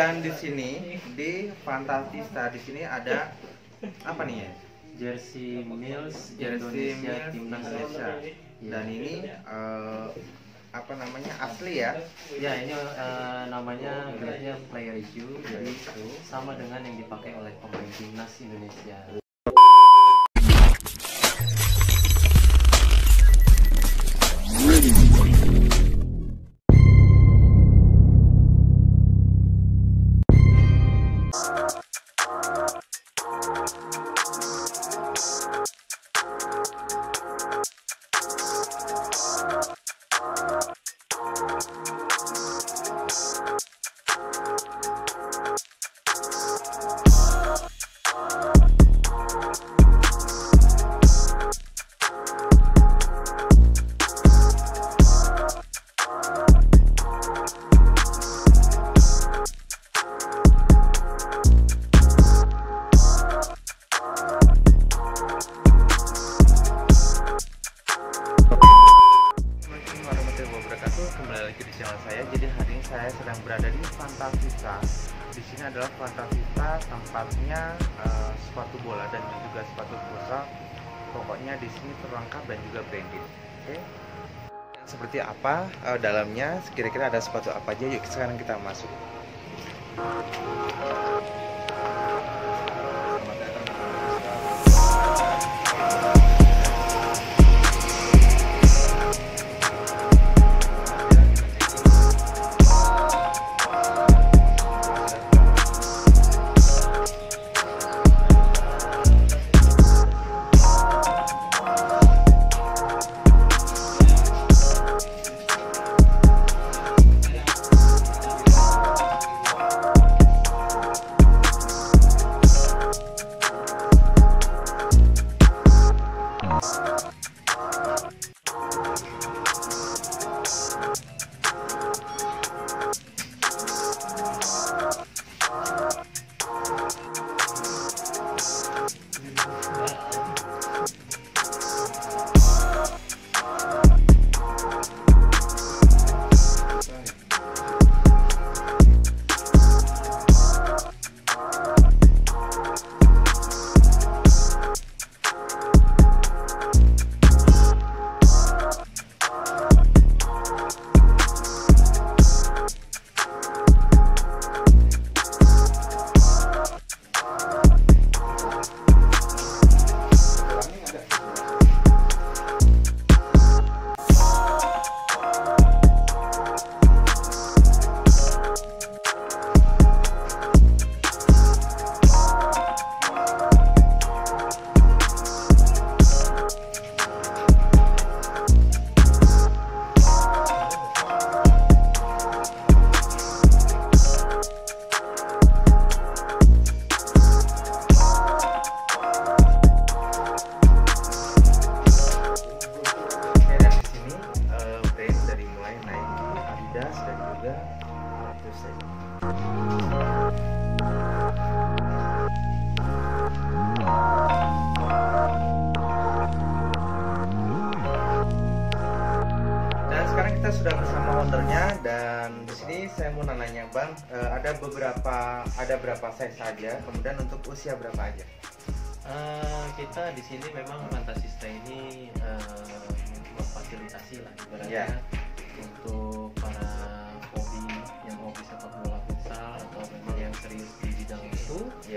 Dan di sini di Fantasista di sini ada apa nih ya? Jersey Mills Jersey Indonesia Mills Timnas Indonesia. Ya. Dan ini eh, apa namanya asli ya? Ya ini eh, namanya grade-nya player issue, jadi sama dengan yang dipakai oleh pemain timnas Indonesia. Terlengkap dan juga branded. Oke. Dan seperti apa eh, dalamnya? Kira-kira ada sepatu apa aja? Yuk sekarang kita masuk. Dan juga Dan sekarang kita sudah bersama ownernya dan di sini saya mau nanya bang, eh, ada beberapa ada berapa size saja, kemudian untuk usia berapa aja? Eh, kita di sini memang Fantasista ini eh, memfasilitasi lah ibaratnya Ya. untuk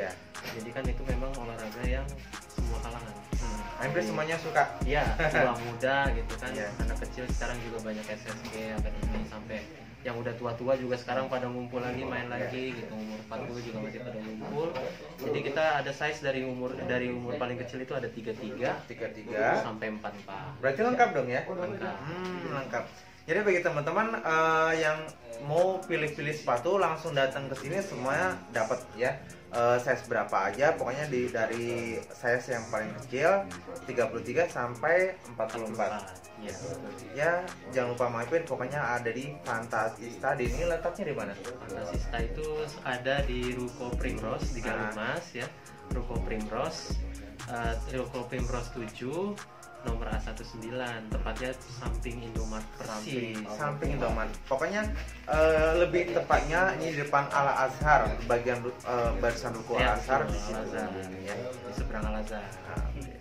Iya. Jadi kan itu memang olahraga yang semua kalangan. Hampir semuanya suka. Iya, tua muda gitu kan. Iya. Anak kecil sekarang juga banyak SSG, akademi sampai yang udah tua-tua juga sekarang pada ngumpul lagi main lagi gitu umur 40 juga masih pada ngumpul jadi kita ada size dari umur dari umur paling kecil itu ada 33 Tiga tiga. sampai 44 Berarti lengkap dong ya? Lengkap. Hmm, lengkap. Jadi bagi teman-teman eh, yang mau pilih-pilih sepatu langsung datang ke sini semuanya dapat ya. Eh, size berapa aja pokoknya di dari size yang paling kecil 33 sampai 44. Iya, betul. Ya, jangan lupa mampir pokoknya ada di Fantasista. Di ini letaknya di mana? Fantasista itu ada di Ruko Primrose di Galungmas ya. Ruko Primrose, eh, Ruko Primrose 7 nomor A19 tepatnya samping Indomaret si Persi samping Indomaret. Pokoknya eh, lebih tepatnya ini di depan Al Azhar, bagian eh, barisan ruko Ya, Al Azhar di. Al-Azhar. Ya. di seberang Al Azhar. Nah, oke.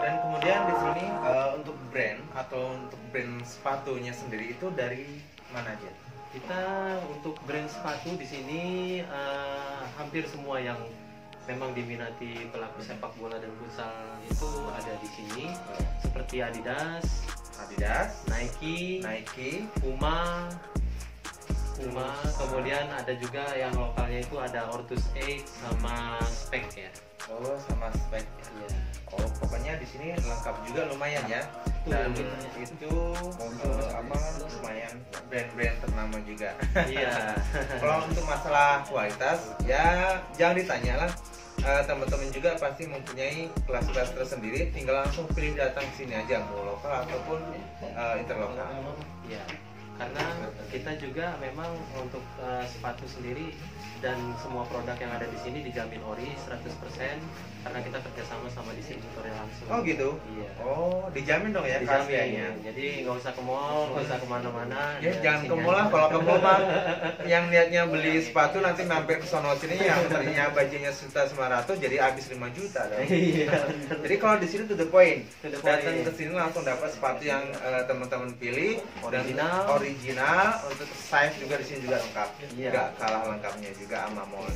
Dan kemudian di sini eh, untuk brand atau untuk brand sepatunya sendiri itu dari mana aja? Kita untuk brand sepatu di sini eh, hampir semua yang memang diminati pelaku sepak bola dan futsal itu ada di sini seperti Adidas, Adidas, Nike, Nike, Puma, Puma, kemudian ada juga yang lokalnya itu ada Ortus 8 sama Spek ya. oh sama spek. Iya. Oh, pokoknya di sini lengkap juga lumayan ya. Dan itu eh, apa lumayan brand-brand ternama juga. Iya. Kalau untuk masalah kualitas ya jangan ditanya lah. Eh, teman-teman juga pasti mempunyai kelas-kelas tersendiri tinggal langsung pilih datang ke sini aja mau lokal ataupun eh, interlokal Iya, karena kita juga memang untuk uh, sepatu sendiri dan semua produk yang ada di sini dijamin ori 100% karena kita kerjasama sama distributor langsung. oh gitu Iya. oh dijamin dong ya dijamin. keasliannya Jadi nggak usah ke mall, nggak usah ke mana-mana. ya ada jangan ke sini mall lah kalau ke mall mah yang niatnya beli sepatu nanti mampir ke sono sini yang tadinya bajunya sejuta sembilan ratus jadi habis 5 juta dong. Iya. Jadi kalau di sini to the point, To the datang ke sini langsung dapat sepatu yang eh, teman-teman pilih dan Original. original untuk size juga di sini juga lengkap. Iya. Nggak kalah lengkapnya juga sama mall.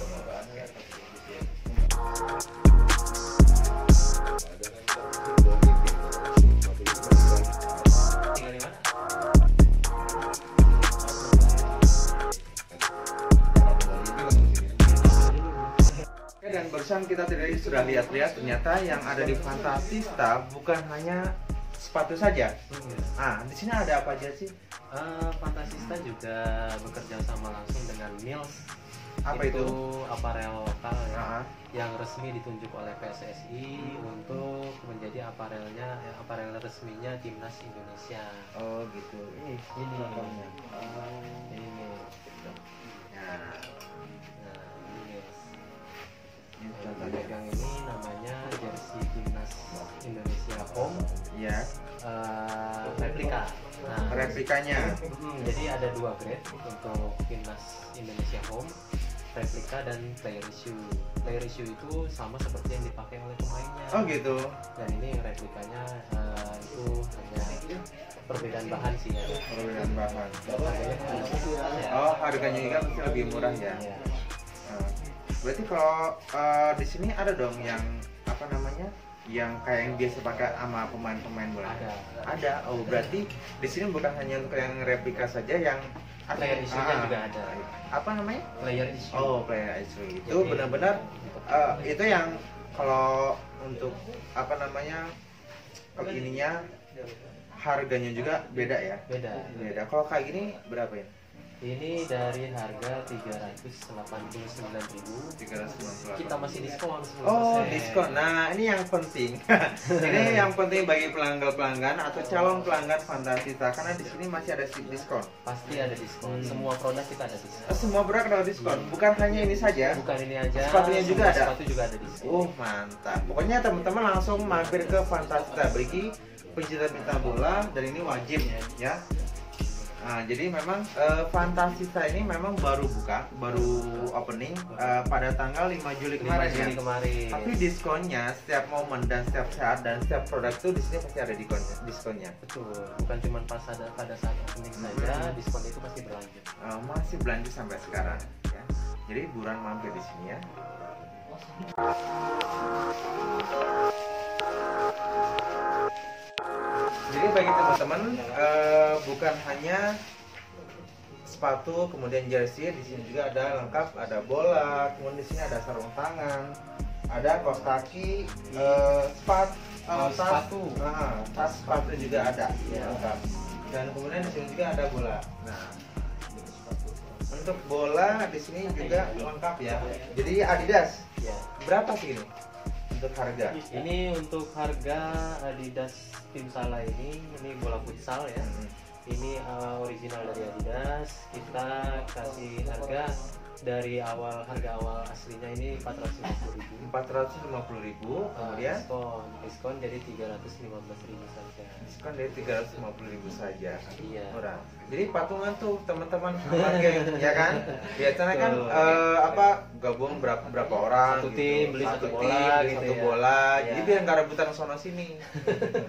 Dan barusan kita tadi sudah lihat-lihat ternyata yang ada di Fantasista bukan hanya sepatu saja. Ah, di sini ada apa aja sih? Eh, Fantasista juga bekerja sama langsung dengan Mills. Apa itu? aparel lokal ya. Ah, yang resmi ditunjuk oleh PSSI untuk menjadi aparelnya eh, aparel resminya timnas Indonesia. Oh gitu. Ini Ini. Ini nih. Nah. Contohnya. pegang ini namanya jersey timnas Indonesia Home Ya, eh, replika. Nah, replikanya. mm, jadi ada dua grade untuk timnas Indonesia Home replika dan player issue. Player issue itu sama seperti yang dipakai oleh pemainnya. Oh gitu. dan ini replikanya eh, itu hanya perbedaan bahan sih ya Perbedaan bahan. harganya ya. Oh, harganya juga mesti lebih murah ya. Iya. Berarti kalau eh, di sini ada dong yang apa namanya? Yang kayak yang biasa pakai sama pemain-pemain bola. ada Ada. Oh, berarti di sini bukan hanya untuk yang replika saja yang player issue-nya Ah, juga ada Apa namanya? player issue Oh, player issue. Itu benar-benar eh, itu yang kalau untuk apa namanya? Ininya harganya juga beda ya. beda Beda. Kalau kayak gini berapa ya? Ini dari harga 389.000 kita masih diskon 10% Oh, diskon. Nah, ini yang penting. ini yang penting bagi pelanggan-pelanggan atau calon pelanggan Fantasita karena di sini masih ada diskon. pasti ada diskon Hmm. semua produk kita ada diskon Eh, Semua produk ada diskon, bukan hanya ini saja. bukan ini aja Sepatunya juga ada? sepatu juga ada diskon Uh, mantap. Pokoknya teman-teman langsung mampir ke Fantasita bagi pencinta bintang bola dan ini wajib ya. Nah, jadi memang eh, Fantasita ini memang baru buka, baru opening eh, pada tanggal 5 Juli 5 kemarin Juli ya. kemarin Tapi diskonnya setiap momen dan setiap saat dan setiap produk itu di sini pasti ada diskonnya. diskonnya. Betul, bukan cuma pas ada pada saat opening saja, Hmm. diskon itu pasti berlanjut. Eh, masih berlanjut sampai sekarang ya. Jadi buruan mampir di sini ya. Jadi bagi teman-teman eh, bukan hanya sepatu kemudian jersey di sini juga ada lengkap ada bola kemudian di sini ada sarung tangan ada kaos kaki eh, sepat Oh, tas sepatu. ah, tas sepatu juga ada Ya. lengkap dan kemudian di sini juga ada bola nah untuk bola di sini juga lengkap ya jadi Adidas Ya. berapa sih ini untuk harga Ini untuk harga Adidas Tim Salah ini, ini bola futsal ya. Hmm. ini uh, original dari Adidas kita kasih harga dari awal harga awal aslinya ini 450 ribu. 450 ribu kemudian? diskon diskon jadi 315 ribu saja. Diskon dari 350 ribu saja. Iya. Murah. Jadi patungan tuh teman-teman geng ya kan? Biasanya kan eh, apa gabung berapa berapa orang Satu tim, beli satu bola, beli gitu satu ya. bola. Iya. jadi biar nggak rebutan sono sini.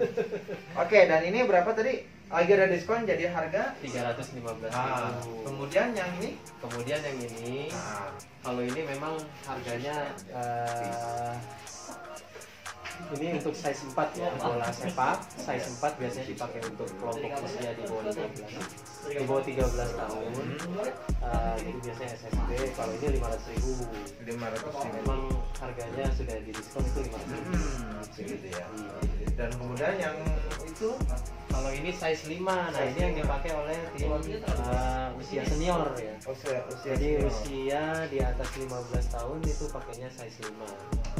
Oke dan ini berapa tadi lagi ada diskon jadi harga 315 ah, kemudian yang ini? Kemudian yang ini ah, kalau ini memang harganya eh, ini untuk size 4 ya bola sepak. Size 4 biasanya dipakai untuk kelompok usia di bawah 15 di bawah 13 tahun. Eh, jadi biasanya SSB kalau ini 500 ribu. 500 ribu. memang harganya sudah di diskon itu 500 ribu. Hmm, segitu ya. Dan kemudian yang itu? Kalau ini size 5 nah ini yang dipakai oleh tim eh, usia senior ya. Usia usia Jadi senior. usia di atas 15 tahun itu pakainya size 5.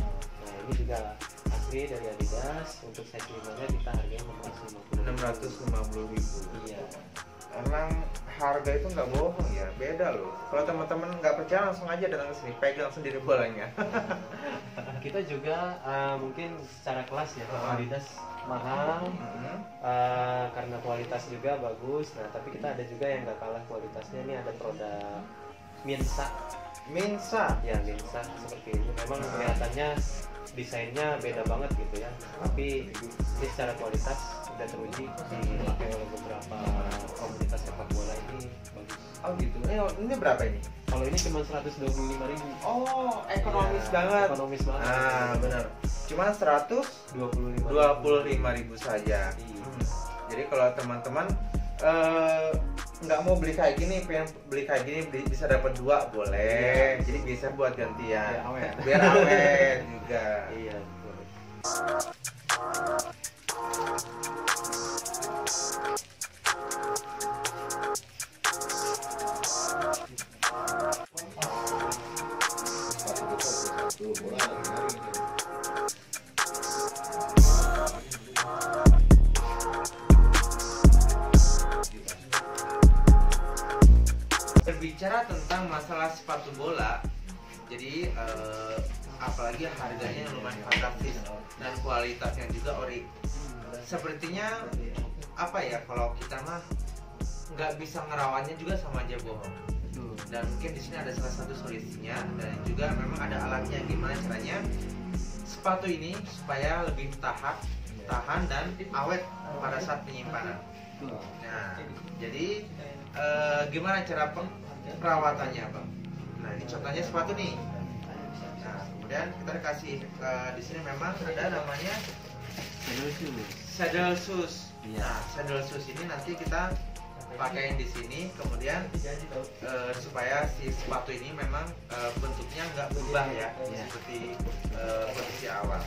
Dari Adidas. Untuk size 5-nya kita harganya 650. 650 ribu Iya. emang harga itu nggak bohong ya beda loh kalau teman-teman nggak percaya langsung aja datang ke sini pegang sendiri bolanya Kita juga eh, mungkin secara kelas ya kalau. Adidas mahal Mhm. eh, karena kualitas juga bagus. Nah, tapi kita ada juga yang nggak kalah kualitasnya. Ini ada produk Minsa. Minsa Ya, Minsa seperti ini. Memang kelihatannya desainnya beda banget gitu ya. Tapi ini secara kualitas udah teruji dipakai oleh beberapa komunitas sepak bola ini bagus. oh gitu eh, ini berapa ini Kalau ini cuma 125.000 ribu. oh ekonomis banget Ekonomis banget. ah benar cuma 125 25 ribu saja Iya. Hmm. jadi kalau teman-teman eh, nggak mau beli kayak gini pengen beli kayak gini beli- bisa dapat dua boleh jadi bisa buat gantian Biar awet. biar awet juga Iya, betul. Berbicara tentang masalah sepatu bola jadi eh, apalagi harganya yang lumayan fantastis dan kualitasnya juga ori sepertinya apa ya kalau kita mah nggak bisa ngerawatnya juga sama aja bohong. Dan mungkin di sini ada salah satu solusinya dan juga memang ada alatnya gimana caranya sepatu ini supaya lebih tahan tahan dan awet pada saat penyimpanan. Nah jadi eh, gimana cara peng- perawatannya bang. Nah ini contohnya sepatu nih. Nah kemudian kita kasih eh, di sini memang ada namanya saddle shoes. Iya. nah saddle shoes ini nanti kita pakaiin di sini kemudian eh, supaya si sepatu ini memang eh, bentuknya nggak berubah ya Iya. seperti eh, posisi awal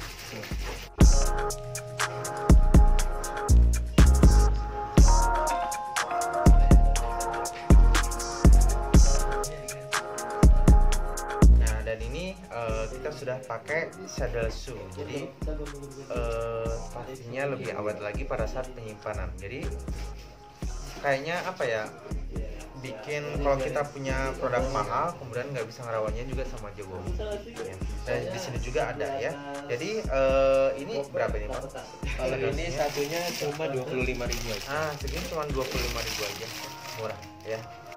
kita sudah pakai saddle shoe jadi eh, pastinya lebih awet lagi pada saat penyimpanan. Jadi kayaknya apa ya bikin kalau kita punya produk mahal kemudian nggak bisa ngerawatnya juga sama bohong Ya. dan di sini juga ada ya. Jadi eh, ini berapa ini pak? Kalau ini satunya cuma 25.000 aja. ah segini cuma 25.000 aja. Murah ya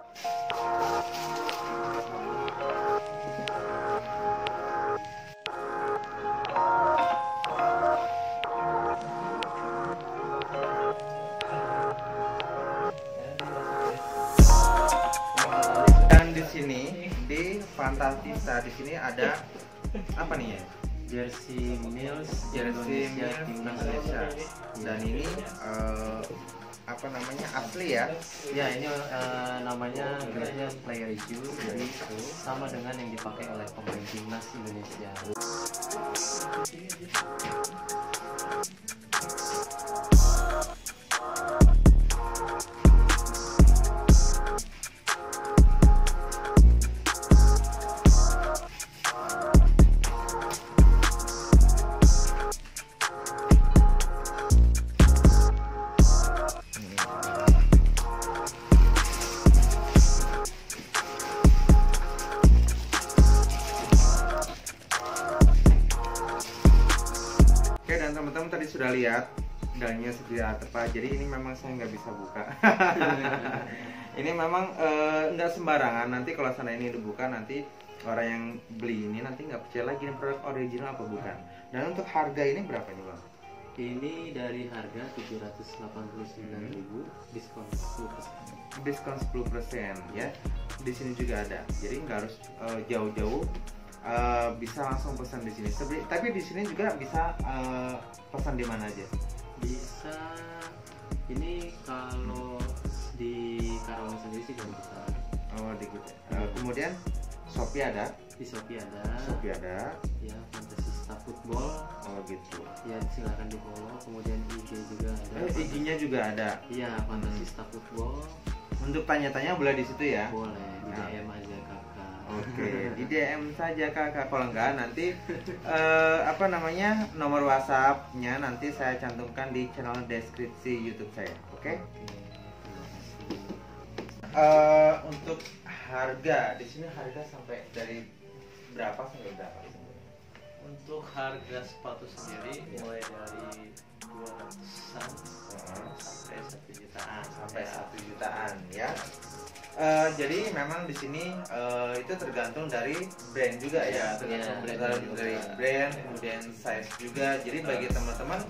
Fantastisa di sini ada apa nih ya? Jersey Mills jersey Indonesia Mills Timnas Indonesia. Dan ini eh, apa namanya asli ya? Ya ini eh, namanya biasanya player shoe. Jadi sama dengan yang dipakai oleh pemain timnas Indonesia. Seperti apa. Jadi ini memang saya nggak bisa buka. ini memang eh, nggak sembarangan. Nanti kalau sana ini dibuka nanti orang yang beli ini nanti nggak percaya lagi ini produk original apa bukan. Dan untuk harga ini berapa nih bang? Ini dari harga 789.000 diskon 10%. Diskon 10% ya. Di sini juga ada. Jadi nggak harus eh, jauh-jauh. eh, bisa langsung pesan di sini. Tapi di sini juga bisa eh, pesan di mana aja. Bisa ini kalau di Karawang sendiri sih belum bisa. Oh, di eh, kemudian Shopee ada, Di Shopee ada. Shopee ada. Ya, Fantasista Football. Oh gitu. Ya, silakan di follow. Kemudian IG juga ada. Eh, IG-nya juga ada. Iya, Fantasista Football. Untuk tanya-tanya boleh di situ ya. Boleh di Nah. DM aja kakak. Oke, di DM saja kakak. Kalau enggak nanti eh, apa namanya nomor WhatsApp-nya nanti saya cantumkan di channel deskripsi YouTube saya. Oke? Terima kasih. Eh, untuk harga di sini harga sampai dari berapa sampai berapa? Untuk harga sepatu sendiri mulai dari 200-an Heeh. sampai 1 jutaan sampai Ya. satu jutaan ya. Eh, jadi memang di sini eh, itu tergantung dari brand juga ya, Iya, tergantung brand dari, juga. dari brand, kemudian size juga. Jadi bagi teman-teman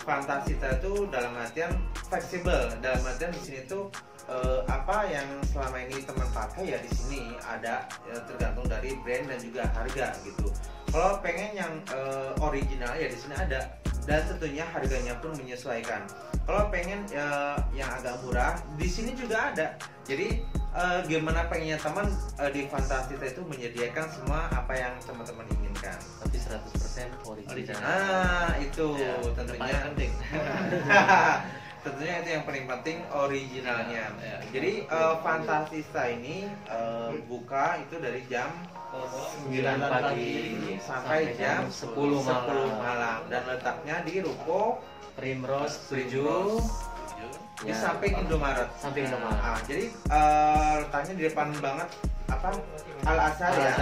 Fantasita itu dalam artian fleksibel, dalam artian di sini tuh eh, apa yang selama ini teman pakai ya di sini ada ya, tergantung dari brand dan juga harga gitu. Kalau pengen yang eh, original ya di sini ada dan tentunya harganya pun menyesuaikan. Kalau pengen eh, yang agak murah di sini juga ada. Jadi eh, gimana pengennya teman eh, di Fantasita itu menyediakan semua apa yang teman-teman inginkan. tapi 100% original. Ah itu Ya, tentunya penting. tentunya itu yang paling penting originalnya. Ya, ya. Jadi eh, Fantasista ini eh, buka itu dari jam 9 pagi sampai jam 10 malam. malam dan letaknya di ruko Primrose 7 Primrose di Ya. samping Indomaret. Samping Indomaret. Ah, jadi eh, letaknya di depan banget apa Al Azhar ya.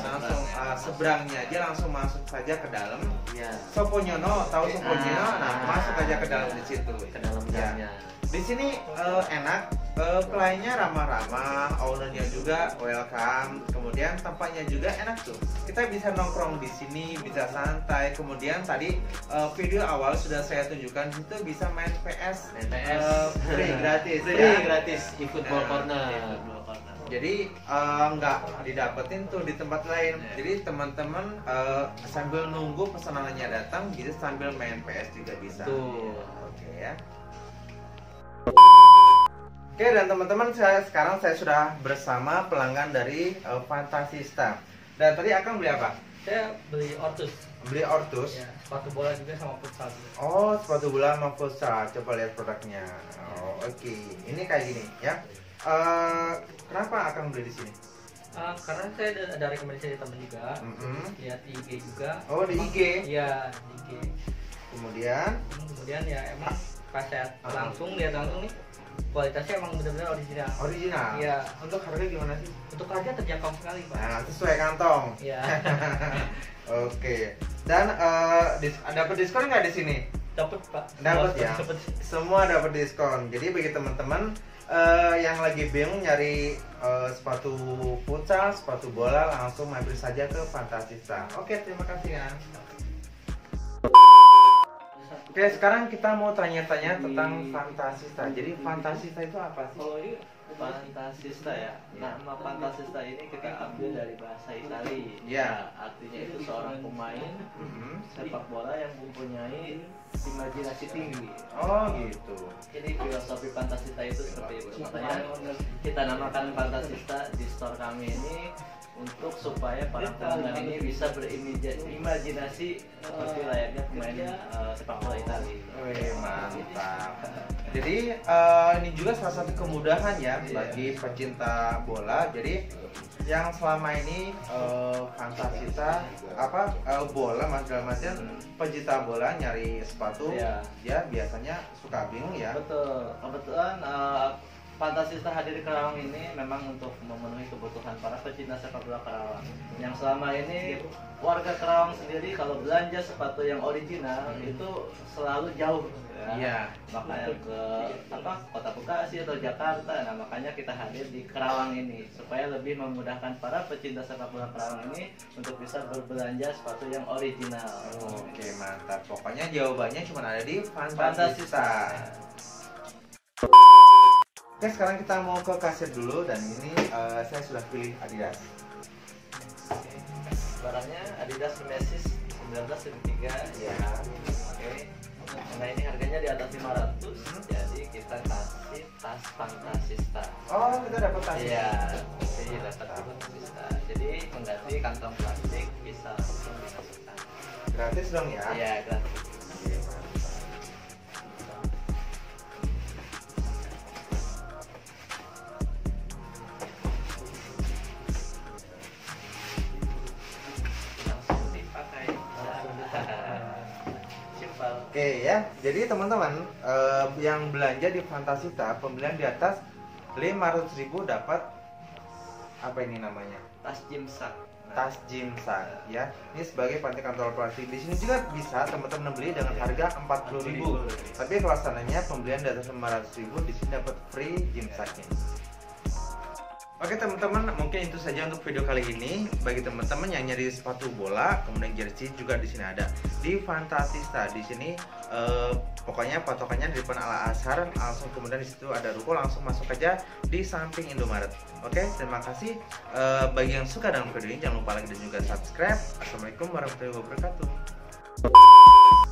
Langsung eh, seberangnya aja langsung masuk saja ke dalam. ya Soponyono, tahu Soponyono? Ah. Nah, masuk aja ke dalam di situ. ke dalam Ya. Di sini eh, enak, eh, pelayannya ramah-ramah, ownernya juga welcome, kemudian tempatnya juga enak tuh. Kita bisa nongkrong di sini, bisa santai. Kemudian tadi eh, video awal sudah saya tunjukkan itu bisa main PS, Main PS. eh, free gratis Free ya. gratis di Football Nah, Corner. Jadi eh, nggak didapetin tuh di tempat lain. Ya. Jadi teman-teman eh, sambil nunggu pesanannya datang, bisa sambil main PS juga bisa. Tuh. Oke ya. Oke dan teman-teman saya sekarang saya sudah bersama pelanggan dari eh, Fantasista. Dan tadi akan beli apa? saya beli Ortus Beli Ortus. ya sepatu bola juga sama futsal Oh sepatu bola sama futsal. Coba lihat produknya. Oh oke. Ini kayak gini ya. Eh, kenapa akan beli di sini? Ah, karena saya ada, ada rekomendasi dari teman juga Mm-mm. lihat di IG juga Oh di IG. iya di IG Kemudian Hmm, kemudian ya emang pas saya Ah. langsung lihat langsung nih kualitasnya emang benar-benar original original. Iya. Untuk harga gimana sih? untuk harga terjangkau sekali pak Nah, sesuai kantong. Iya Oke. Dan eh, dis- dapat diskon nggak di sini? dapat pak Dapat ya. dapat. Semua dapat diskon. Jadi bagi teman-teman eh, yang lagi bingung nyari eh, sepatu futsal, sepatu bola, langsung mampir saja ke Fantasista. Oke, terima kasih kan. Oke, sekarang kita mau tanya-tanya tentang Fantasista. Jadi Fantasista itu apa sih? Kalau ini Fantasista ya. Nama Fantasista ini kita ambil dari bahasa Itali. Ya. Artinya itu seorang pemain Mhm. sepak bola yang mempunyai imajinasi tinggi. Oh gitu. Jadi filosofi Fantasista itu seperti itu. Makanya kita namakan Fantasista di store kami ini untuk supaya para pelanggan ini bisa berimajinasi seperti layaknya pemain eh, sepak bola Itali. Wih, mantap. Jadi eh, ini juga salah satu kemudahan ya bagi pecinta bola. Jadi yang selama ini eh, Fantasita apa eh, bola mas dalam artian pecinta bola nyari sepatu Iya. ya biasanya suka bingung ya. Betul. Kebetulan eh, Fantasista hadir di Karawang ini memang untuk memenuhi kebutuhan para pecinta sepak bola Karawang. Yang selama ini warga Karawang sendiri kalau belanja sepatu yang original itu selalu jauh. ya. Iya. Makanya ke apa kota Bekasi atau Jakarta. Nah makanya kita hadir di Karawang ini supaya lebih memudahkan para pecinta sepak bola Karawang ini untuk bisa berbelanja sepatu yang original. Oke mantap. Pokoknya jawabannya cuma ada di Fantasista. Fantasista. Oke sekarang kita mau ke kasir dulu dan ini eh, saya sudah pilih Adidas. Barangnya Adidas Mimesis 1973 Ya. Oke. Nah ini harganya di atas 500 Jadi kita kasih tas Fantasista Oh kita dapat tas. Iya Ini dapat Fantasista Jadi mengganti kantong plastik bisa langsung dimasukkan Gratis dong ya. Iya gratis ya, jadi teman-teman eh, yang belanja di Fantasita pembelian di atas 500.000 dapat apa ini namanya? Tas jimsak Tas Jimsa ya. Ini sebagai panti kantong plastik. Di sini juga bisa teman-teman beli dengan harga 40.000. Tapi kalau pembelian di atas 500.000 di sini dapat free Jimsaknya. Oke teman-teman, mungkin itu saja untuk video kali ini. Bagi teman-teman yang nyari sepatu bola, kemudian jersey juga di sini ada di Fantasista. Di sini eh, pokoknya patokannya di depan ala langsung kemudian di situ ada ruko, langsung masuk aja di samping Indomaret. Oke, terima kasih. Eh, bagi yang suka dengan video ini, jangan lupa like dan juga subscribe. Assalamualaikum warahmatullahi wabarakatuh.